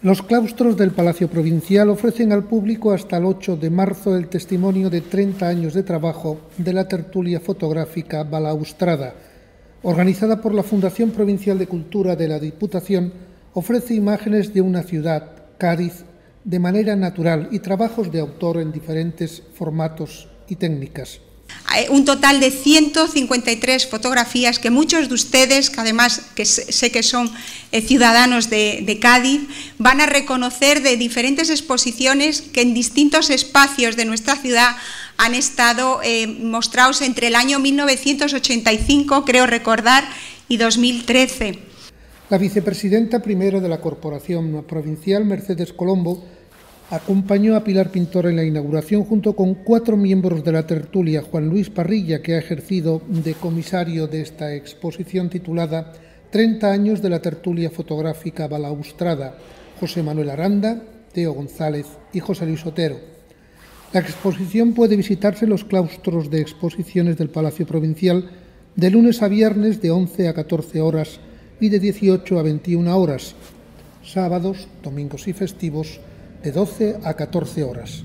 Los claustros del Palacio Provincial ofrecen al público hasta el 8 de marzo el testimonio de 30 años de trabajo de la tertulia fotográfica Balaustrada. Organizada por la Fundación Provincial de Cultura de la Diputación, ofrece imágenes de una ciudad, Cádiz, de manera natural y trabajos de autor en diferentes formatos y técnicas. Un total de 153 fotografías que muchos de ustedes, que además que sé que son eh, ciudadanos de, Cádiz, van a reconocer de diferentes exposiciones que en distintos espacios de nuestra ciudad han estado eh, mostrados entre el año 1985, creo recordar, y 2013. La vicepresidenta primera de la Corporación Provincial, Mercedes Colombo, acompañó a Pilar Pintor en la inauguración junto con cuatro miembros de la tertulia, Juan Luis Parrilla, que ha ejercido de comisario de esta exposición titulada 30 años de la tertulia fotográfica balaustrada, José Manuel Aranda, Teo González y José Luis Otero. La exposición puede visitarse en los claustros de exposiciones del Palacio Provincial de lunes a viernes de 11 a 14 horas y de 18 a 21 horas, sábados, domingos y festivos de 12 a 14 horas.